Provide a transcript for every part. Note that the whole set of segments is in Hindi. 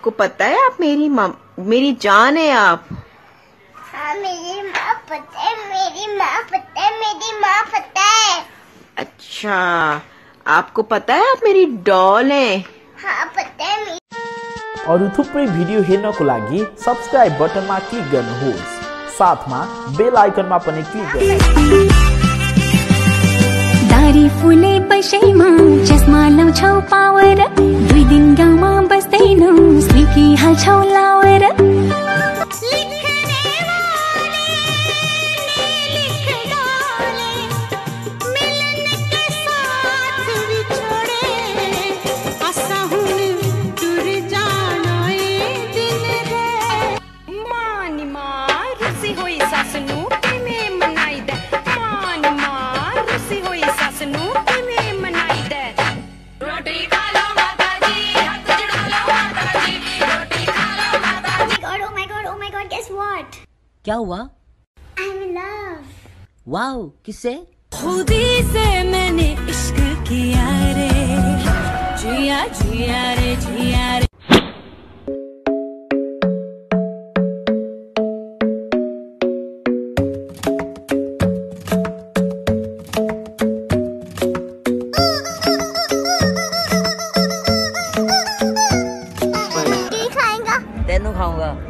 आपको पता है आप मेरी मम मेरी जान है आप। हाँ मेरी माँ पता है मेरी माँ पता है मेरी माँ पता है। अच्छा आपको पता है आप मेरी डॉल हैं। हाँ पता है मेरी अरू थुप्रै भिडियो हेर्नको लागि सब्सक्राइब बटनमा क्लिक गर्नुहोस् साथमा बेल आइकनमा पनि क्लिक गर्नुहोस् दारी फुले पसैमा चस्मा लाउँछौ पावर क्या हुआ? I'm in love. वाओ किससे? खुद ही से मैंने इश्क किया रे। जिया जिया रे जिया रे। की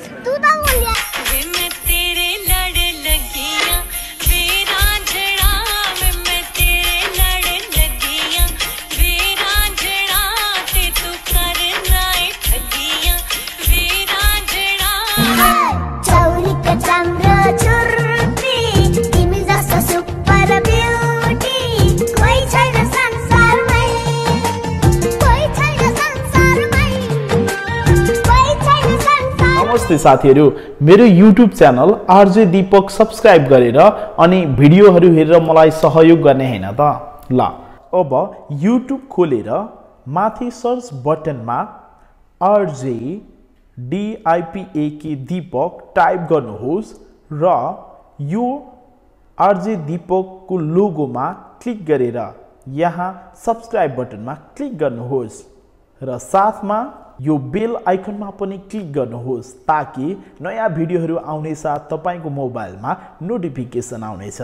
नमस्ते साथीहरू मेरो YouTube channel RJ Deepak subscribe गरेर अनि भिडियोहरू हेरेर मलाई सहयोग गर्ने होइन त? ल। अब युट्युब खोलेर माथि search बटनमा RJ D I P A K Deepak type गर्नुहोस् र यो आरजे दिपकको लोगोमा क्लिक गरेर यहाँ सब्सक्राइब बटनमा क्लिक गर्नुहोस्। र साथमा यो बेल आइकनमा पनि क्लिक गर्नुहोस् ताकि नयाँ भिडियोहरू आउने साथ तपाईँको मोबाइलमा नोटिफिकेसन आउनेछ।